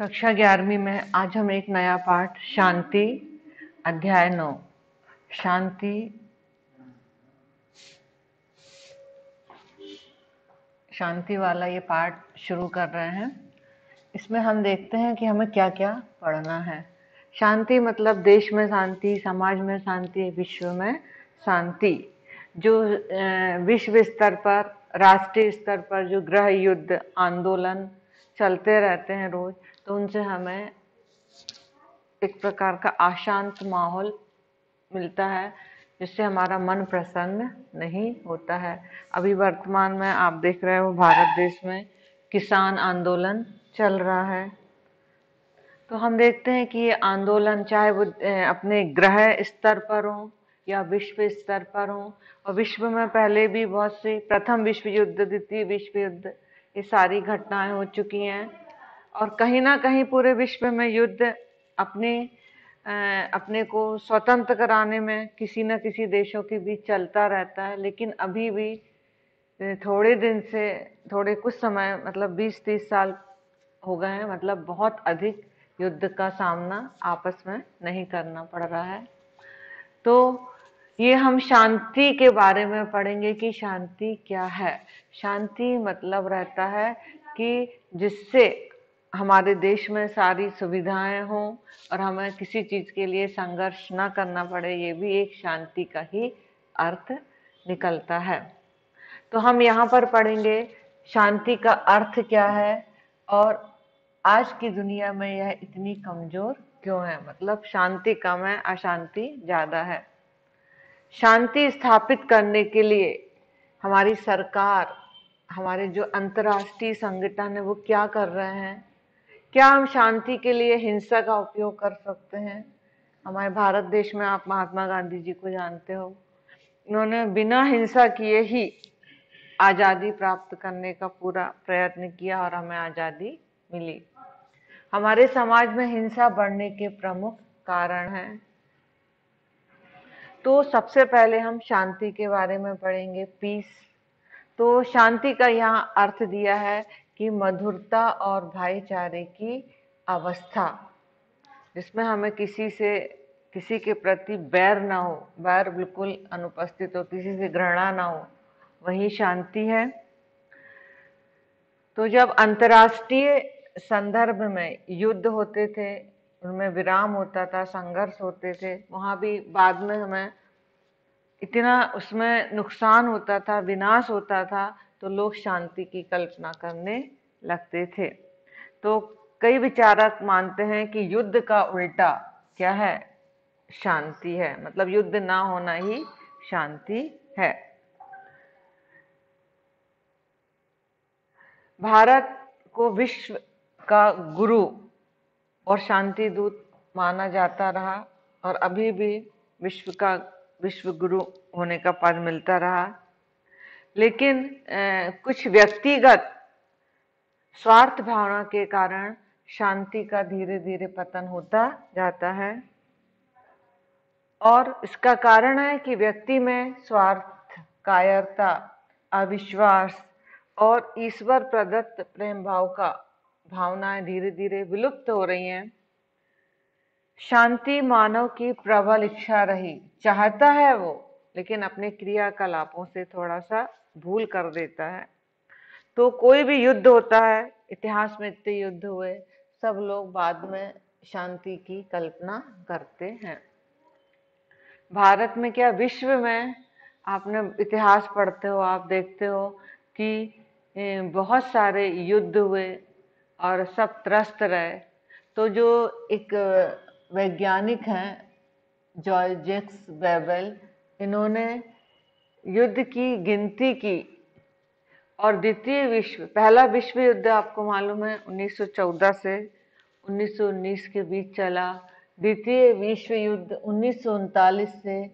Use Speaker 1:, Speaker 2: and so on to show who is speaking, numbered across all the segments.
Speaker 1: कक्षा ग्यारहवीं में आज हम एक नया पाठ, शांति, अध्याय नौ। शांति शांति वाला ये पाठ शुरू कर रहे हैं। इसमें हम देखते हैं कि हमें क्या क्या पढ़ना है। शांति मतलब देश में शांति, समाज में शांति, विश्व में शांति। जो विश्व स्तर पर, राष्ट्रीय स्तर पर जो गृह युद्ध, आंदोलन चलते रहते हैं रोज तो उनसे हमें एक प्रकार का अशांत माहौल मिलता है, जिससे हमारा मन प्रसन्न नहीं होता है। अभी वर्तमान में आप देख रहे हो, भारत देश में किसान आंदोलन चल रहा है। तो हम देखते हैं कि ये आंदोलन, चाहे वो अपने ग्रह स्तर पर हो या विश्व स्तर पर हो, और विश्व में पहले भी बहुत सी, प्रथम विश्व युद्ध, द्वितीय विश्व युद्ध ये सारी घटनाएँ हो चुकी हैं। और कहीं ना कहीं पूरे विश्व में युद्ध अपने अपने को स्वतंत्र कराने में किसी न किसी देशों के बीच चलता रहता है। लेकिन अभी भी थोड़े दिन से, थोड़े कुछ समय मतलब 20-30 साल हो गए हैं मतलब बहुत अधिक युद्ध का सामना आपस में नहीं करना पड़ रहा है। तो ये हम शांति के बारे में पढ़ेंगे कि शांति क्या है। शांति मतलब रहता है कि जिससे हमारे देश में सारी सुविधाएँ हों और हमें किसी चीज़ के लिए संघर्ष ना करना पड़े, ये भी एक शांति का ही अर्थ निकलता है। तो हम यहाँ पर पढ़ेंगे, शांति का अर्थ क्या है और आज की दुनिया में यह इतनी कमज़ोर क्यों है? मतलब शांति कम है, अशांति ज़्यादा है। शांति स्थापित करने के लिए हमारी सरकार, हमारे जो अंतर्राष्ट्रीय संगठन है, वो क्या कर रहे हैं? क्या हम शांति के लिए हिंसा का उपयोग कर सकते हैं? हमारे भारत देश में आप महात्मा गांधी जी को जानते हो। इन्होंने बिना हिंसा किए ही आज़ादी प्राप्त करने का पूरा प्रयत्न किया और हमें आज़ादी मिली। हमारे समाज में हिंसा बढ़ने के प्रमुख कारण हैं। तो सबसे पहले हम शांति के बारे में पढ़ेंगे पीस तो शांति का यहाँ अर्थ दिया है कि मधुरता और भाईचारे की अवस्था, जिसमें हमें किसी से, किसी के प्रति बैर ना हो, बैर बिल्कुल अनुपस्थित हो, किसी से घृणा ना हो, वही शांति है। तो जब अंतर्राष्ट्रीय संदर्भ में युद्ध होते थे उनमें विराम होता था, संघर्ष होते थे। वहाँ भी बाद में हमें इतना उसमें नुकसान होता था, विनाश होता था तो लोग शांति की कल्पना करने लगते थे। तो कई विचारक मानते हैं कि युद्ध का उल्टा क्या है? शांति है। मतलब युद्ध ना होना ही शांति है। भारत को विश्व का गुरु और शांति दूत माना जाता रहा और अभी भी विश्व का विश्व गुरु होने का पद मिलता रहा। लेकिन ए, कुछ व्यक्तिगत स्वार्थ भावना के कारण शांति का धीरे धीरे पतन होता जाता है और इसका कारण है कि व्यक्ति में स्वार्थ कायरता अविश्वास और ईश्वर प्रदत्त प्रेम भाव का भावनाएँ धीरे धीरे विलुप्त हो रही हैं। शांति मानव की प्रबल इच्छा रही। चाहता है वो, लेकिन अपने क्रियाकलापों से थोड़ा सा भूल कर देता है। तो कोई भी युद्ध होता है, इतिहास में इतने युद्ध हुए, सब लोग बाद में शांति की कल्पना करते हैं। भारत में क्या विश्व में आपने इतिहास पढ़ते हो, आप देखते हो कि बहुत सारे युद्ध हुए और सब त्रस्त रहे। तो जो एक वैज्ञानिक हैं, जॉय जेक्स बेबल इन्होंने युद्ध की गिनती की और द्वितीय विश्व, पहला विश्व युद्ध आपको मालूम है 1914 से 1919 के बीच चला। द्वितीय विश्व युद्ध उन्नीस से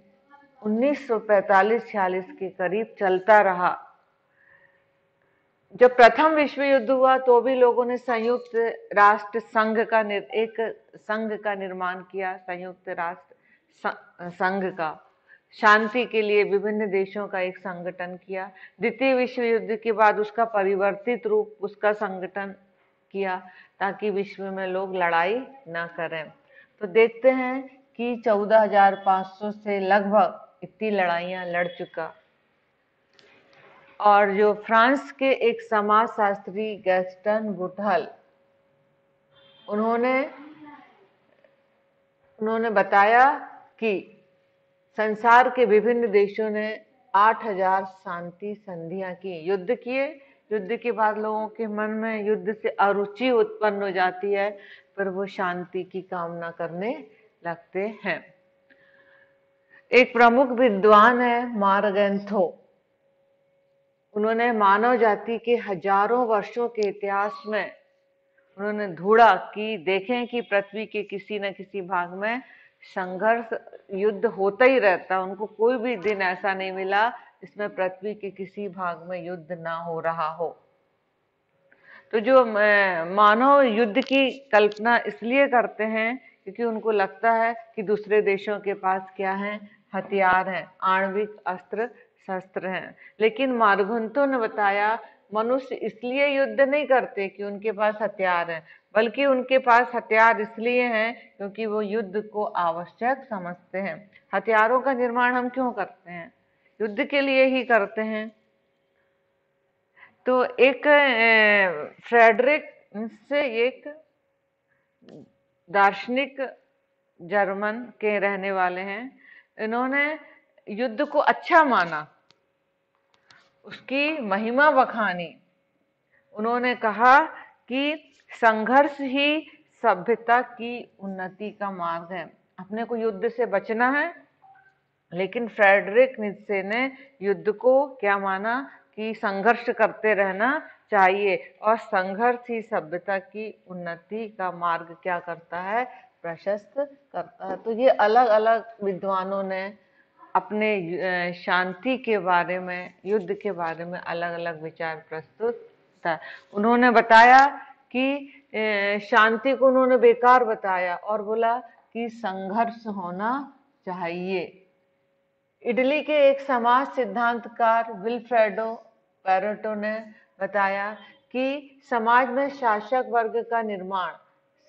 Speaker 1: 1945-46 के करीब चलता रहा। जब प्रथम विश्व युद्ध हुआ तो भी लोगों ने संयुक्त राष्ट्र संघ का निर, एक संघ का निर्माण किया संयुक्त राष्ट्र संघ का। शांति के लिए विभिन्न देशों का एक संगठन किया। द्वितीय विश्व युद्ध के बाद उसका परिवर्तित रूप उसका संगठन किया ताकि विश्व में लोग लड़ाई ना करें। तो देखते हैं कि 14,500 से लगभग इतनी लड़ाइयाँ लड़ चुका। और जो फ्रांस के एक समाज शास्त्री गैस्टन बुटहल उन्होंने उन्होंने बताया कि संसार के विभिन्न देशों ने 8000 शांति संधियाँ की। युद्ध किए। युद्ध के बाद लोगों के मन में युद्ध से अरुचि उत्पन्न हो जाती है, पर वो शांति की कामना करने लगते हैं। एक प्रमुख विद्वान है, मारगेंथो। उन्होंने मानव जाति के हज़ारों वर्षों के इतिहास में उन्होंने ढूंढा कि देखें कि पृथ्वी के किसी न किसी भाग में संघर्ष युद्ध होता ही रहता, उनको कोई भी दिन ऐसा नहीं मिला इसमें पृथ्वी के किसी भाग में युद्ध ना हो रहा हो। तो जो मानव युद्ध की कल्पना इसलिए करते हैं क्योंकि उनको लगता है कि दूसरे देशों के पास क्या है? हथियार हैं, आणविक अस्त्र शस्त्र हैं। लेकिन मारघुंतो ने बताया, मनुष्य इसलिए युद्ध नहीं करते कि उनके पास हथियार है, बल्कि उनके पास हथियार इसलिए हैं क्योंकि वो युद्ध को आवश्यक समझते हैं। हथियारों का निर्माण हम क्यों करते हैं? युद्ध के लिए ही करते हैं। तो एक फ्रेडरिक से एक दार्शनिक जर्मन के रहने वाले हैं। इन्होंने युद्ध को अच्छा माना। उसकी महिमा बखानी। उन्होंने कहा कि संघर्ष ही सभ्यता की उन्नति का मार्ग है। अपने को युद्ध से बचना है, लेकिन फ्रेडरिक नित्से ने युद्ध को क्या माना कि संघर्ष करते रहना चाहिए और संघर्ष ही सभ्यता की उन्नति का मार्ग क्या करता है? प्रशस्त करता है। तो ये अलग अलग विद्वानों ने अपने शांति के बारे में, युद्ध के बारे में अलग अलग विचार प्रस्तुत था। उन्होंने बताया कि शांति को उन्होंने बेकार बताया और बोला कि संघर्ष होना चाहिए। इटली के एक समाज सिद्धांतकार विल्फ्रेडो पैरोटो ने बताया कि समाज में शासक वर्ग का निर्माण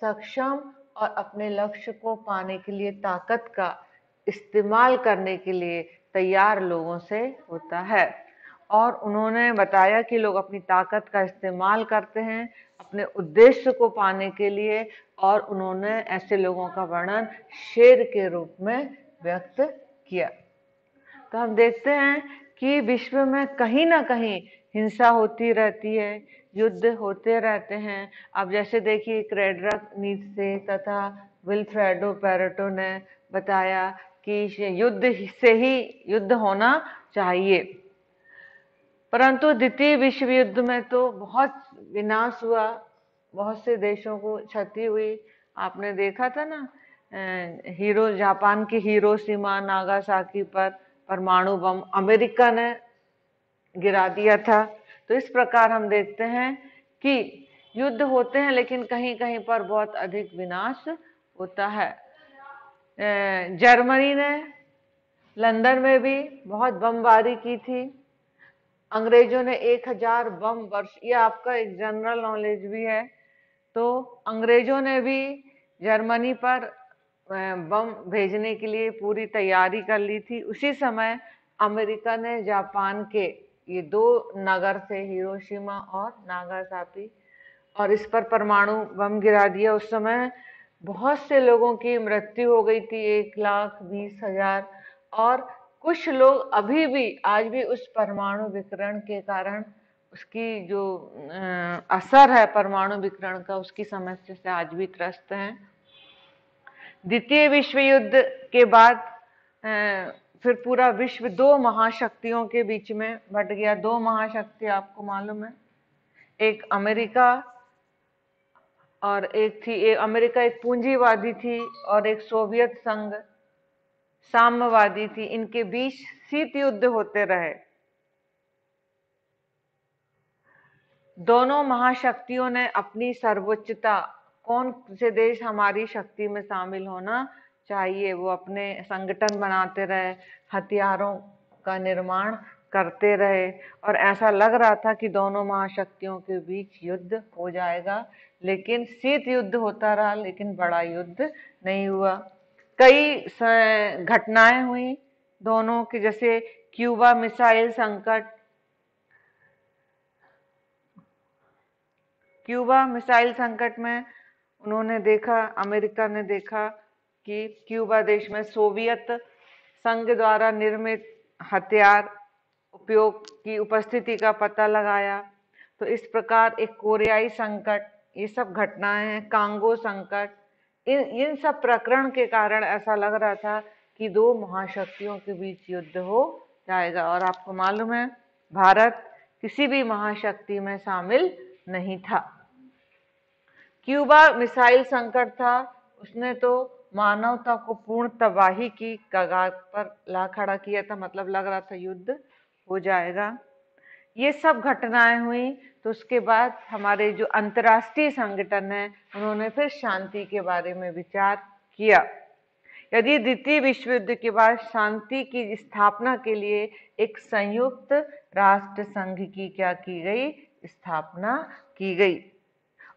Speaker 1: सक्षम और अपने लक्ष्य को पाने के लिए ताकत का इस्तेमाल करने के लिए तैयार लोगों से होता है। और उन्होंने बताया कि लोग अपनी ताकत का इस्तेमाल करते हैं, अपने उद्देश्य को पाने के लिए, और उन्होंने ऐसे लोगों का वर्णन शेर के रूप में व्यक्त किया। तो हम देखते हैं कि विश्व में कहीं ना कहीं हिंसा होती रहती है, युद्ध होते रहते हैं। अब जैसे देखिए क्रेडरक नीत से तथा विल्फ्रेडो पैरटो ने बताया कि युद्ध से ही युद्ध होना चाहिए। परंतु द्वितीय विश्व युद्ध में तो बहुत विनाश हुआ। बहुत से देशों को क्षति हुई। आपने देखा था ना हीरो, जापान की हीरो सीमा नागासाकी पर परमाणु बम अमेरिका ने गिरा दिया था। तो इस प्रकार हम देखते हैं कि युद्ध होते हैं, लेकिन कहीं कहीं पर बहुत अधिक विनाश होता है। जर्मनी ने लंदन में भी बहुत बमबारी की थी। अंग्रेज़ों ने एक हज़ार बम वर्ष, ये आपका एक जनरल नॉलेज भी है। तो अंग्रेज़ों ने भी जर्मनी पर बम भेजने के लिए पूरी तैयारी कर ली थी। उसी समय अमेरिका ने जापान के, ये दो नगर थे, हिरोशिमा और नागासाकी, और इस पर परमाणु बम गिरा दिया। उस समय बहुत से लोगों की मृत्यु हो गई थी, एक लाख बीस हज़ार। और कुछ लोग अभी भी, आज भी उस परमाणु विकरण के कारण उसकी जो असर है परमाणु विकरण का, उसकी समस्या से आज भी त्रस्त हैं। द्वितीय विश्व युद्ध के बाद फिर पूरा विश्व दो महाशक्तियों के बीच में बट गया। दो महाशक्ति आपको मालूम है, एक अमेरिका और एक थी एक अमेरिका एक पूंजीवादी थी और एक सोवियत संघ साम्यवादी थी। इनके बीच शीत युद्ध होते रहे। दोनों महाशक्तियों ने अपनी सर्वोच्चता, कौन से देश हमारी शक्ति में शामिल होना चाहिए, वो अपने संगठन बनाते रहे, हथियारों का निर्माण करते रहे। और ऐसा लग रहा था कि दोनों महाशक्तियों के बीच युद्ध हो जाएगा। लेकिन शीत युद्ध होता रहा, लेकिन बड़ा युद्ध नहीं हुआ। कई घटनाएँ हुई दोनों की, जैसे क्यूबा मिसाइल संकट। क्यूबा मिसाइल संकट में उन्होंने देखा, अमेरिका ने देखा कि क्यूबा देश में सोवियत संघ द्वारा निर्मित हथियार उपयोग की उपस्थिति का पता लगाया। तो इस प्रकार एक कोरियाई संकट ये सब घटनाएँ हैं कांगो संकट, इन इन सब प्रकरण के कारण ऐसा लग रहा था कि दो महाशक्तियों के बीच युद्ध हो जाएगा। और आपको मालूम है, भारत किसी भी महाशक्ति में शामिल नहीं था। क्यूबा मिसाइल संकट था, उसने तो मानवता को पूर्ण तबाही की कगार पर ला खड़ा किया था। मतलब लग रहा था युद्ध हो जाएगा। ये सब घटनाएँ हुई तो उसके बाद हमारे जो अंतर्राष्ट्रीय संगठन है, उन्होंने फिर शांति के बारे में विचार किया। यदि द्वितीय विश्व युद्ध के बाद शांति की स्थापना के लिए एक संयुक्त राष्ट्र संघ की क्या की गई? स्थापना की गई।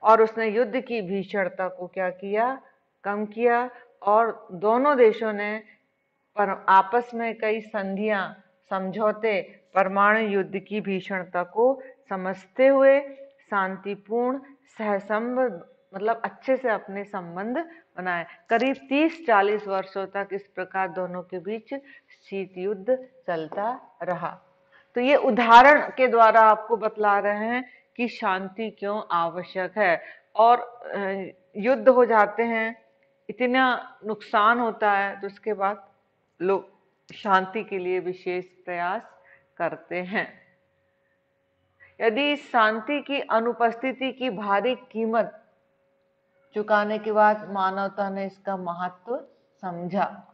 Speaker 1: और उसने युद्ध की भीषणता को क्या किया? कम किया। और दोनों देशों ने पर आपस में कई संधियाँ समझौते परमाणु युद्ध की भीषणता को समझते हुए शांतिपूर्ण, सहसंब मतलब अच्छे से अपने संबंध बनाए। करीब 30-40 वर्षों तक इस प्रकार दोनों के बीच शीत युद्ध चलता रहा। तो ये उदाहरण के द्वारा आपको बतला रहे हैं कि शांति क्यों आवश्यक है। और युद्ध हो जाते हैं, इतना नुकसान होता है तो उसके बाद लोग शांति के लिए विशेष प्रयास करते हैं। यदि शांति की अनुपस्थिति की भारी कीमत चुकाने के बाद मानवता ने इसका महत्व समझा,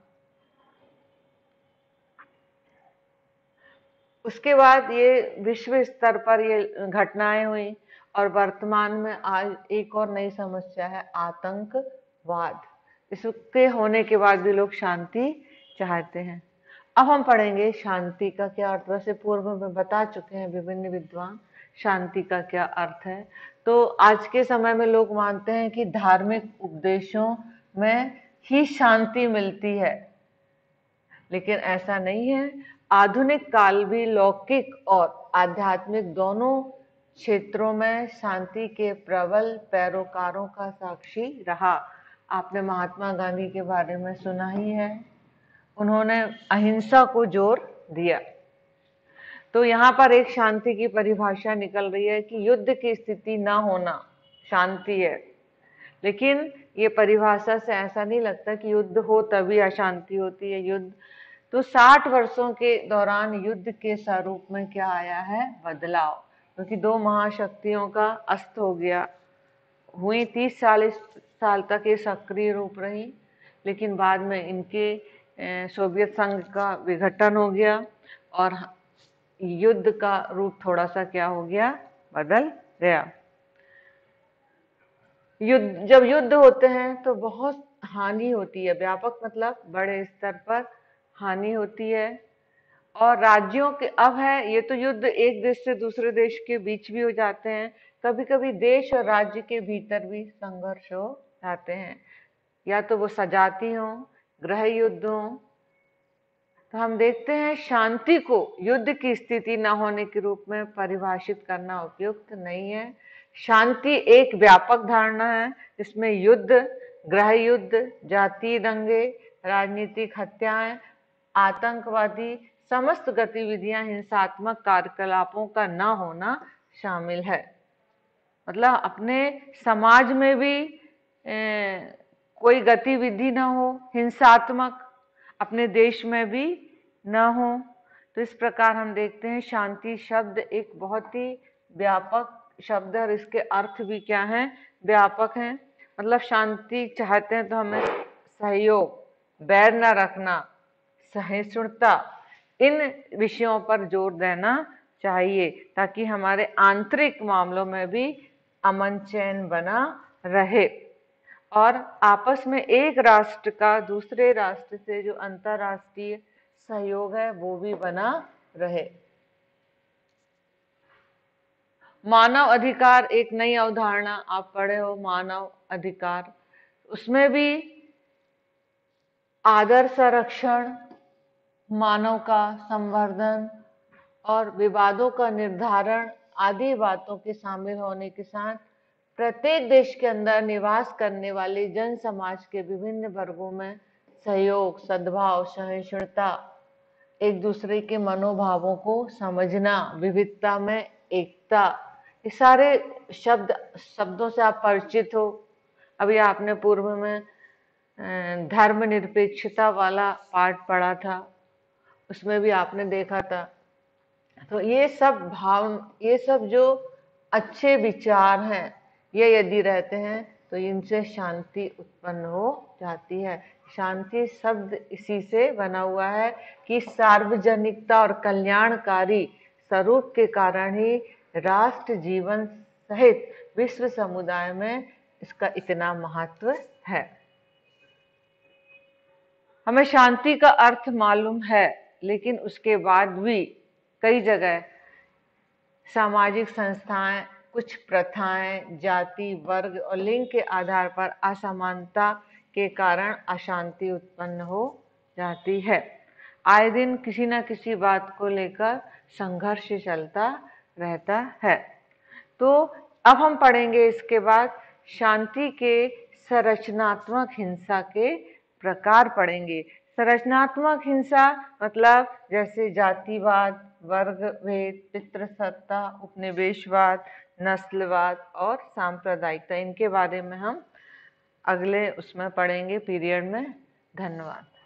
Speaker 1: उसके बाद ये विश्व स्तर पर ये घटनाएँ हुई और वर्तमान में आज एक और नई समस्या है, आतंकवाद। इसके होने के बाद भी लोग शांति चाहते हैं। अब हम पढ़ेंगे शांति का क्या अर्थ। वैसे पूर्व में बता चुके हैं विभिन्न विद्वान शांति का क्या अर्थ है। तो आज के समय में लोग मानते हैं कि धार्मिक उपदेशों में ही शांति मिलती है। लेकिन ऐसा नहीं है। आधुनिक काल भी लौकिक और आध्यात्मिक दोनों क्षेत्रों में शांति के प्रबल पैरोकारों का साक्षी रहा। आपने महात्मा गांधी के बारे में सुना ही है। उन्होंने अहिंसा को ज़ोर दिया। तो यहाँ पर एक शांति की परिभाषा निकल रही है कि युद्ध की स्थिति ना होना शांति है। लेकिन ये परिभाषा से ऐसा नहीं लगता कि युद्ध हो तभी अशांति होती है। युद्ध तो 60 वर्षों के दौरान युद्ध के स्वरूप में क्या आया है? बदलाव। क्योंकि तो दो महाशक्तियों का अस्त हो गया। हुई तीस चालीस साल तक ये सक्रिय रूप रही, लेकिन बाद में इनके सोवियत संघ का विघटन हो गया और युद्ध का रूप थोड़ा सा क्या हो गया? बदल गया। युद्ध, जब युद्ध होते हैं तो बहुत हानि होती है, व्यापक मतलब बड़े स्तर पर हानि होती है। और राज्यों के, अब है, ये तो युद्ध एक देश से दूसरे देश के बीच भी हो जाते हैं। कभी कभी देश और राज्य के भीतर भी संघर्ष हो जाते हैं। या तो वो सजाती हो ग्रह युद्ध। तो हम देखते हैं शांति को युद्ध की स्थिति न होने के रूप में परिभाषित करना उपयुक्त नहीं है। शांति एक व्यापक धारणा है जिसमें युद्ध ग्रह युद्ध जाति दंगे राजनीतिक हत्याएँ आतंकवादी समस्त गतिविधियाँ हिंसात्मक कार्यकलापों का न होना शामिल है। मतलब अपने समाज में भी ए, कोई गतिविधि न हो, हिंसात्मक, अपने देश में भी न हो। तो इस प्रकार हम देखते हैं, शांति शब्द एक बहुत ही व्यापक शब्द है और इसके अर्थ भी क्या हैं? व्यापक हैं। मतलब शांति चाहते हैं तो हमें सहयोग, बैर न रखना, सहिष्णुता, इन विषयों पर ज़ोर देना चाहिए, ताकि हमारे आंतरिक मामलों में भी अमन चैन बना रहे। और आपस में एक राष्ट्र का दूसरे राष्ट्र से जो अंतरराष्ट्रीय सहयोग है, वो भी बना रहे। मानव अधिकार, एक नई अवधारणा, आप पढ़े हो, मानव अधिकार। उसमें भी आदर संरक्षण, मानव का संवर्धन और विवादों का निर्धारण आदि बातों के शामिल होने के साथ प्रत्येक देश के अंदर निवास करने वाले जन समाज के विभिन्न वर्गों में सहयोग, सद्भाव, सहिष्णुता, एक दूसरे के मनोभावों को समझना, विविधता में एकता, ये सारे शब्द, शब्दों से आप परिचित हो। अभी आपने पूर्व में धर्म निरपेक्षता वाला पाठ पढ़ा था, उसमें भी आपने देखा था। तो ये सब भाव, ये सब जो अच्छे विचार हैं ये यदि रहते हैं तो इनसे शांति उत्पन्न हो जाती है। शांति शब्द इसी से बना हुआ है कि सार्वजनिकता और कल्याणकारी स्वरूप के कारण ही राष्ट्र जीवन सहित विश्व समुदाय में इसका इतना महत्व है। हमें शांति का अर्थ मालूम है, लेकिन उसके बाद भी कई जगह सामाजिक संस्थाएँ कुछ प्रथाएँ, जाति, वर्ग और लिंग के आधार पर असमानता के कारण अशांति उत्पन्न हो जाती है। आए दिन किसी न किसी बात को लेकर संघर्ष चलता रहता है। तो अब हम पढ़ेंगे इसके बाद शांति के संरचनात्मक हिंसा के प्रकार पढ़ेंगे। संरचनात्मक हिंसा मतलब जैसे जातिवाद वर्ग भेद पितृसत्ता, उपनिवेशवाद नस्लवाद और सांप्रदायिकता इनके बारे में हम अगले उसमें पढ़ेंगे पीरियड में। धन्यवाद।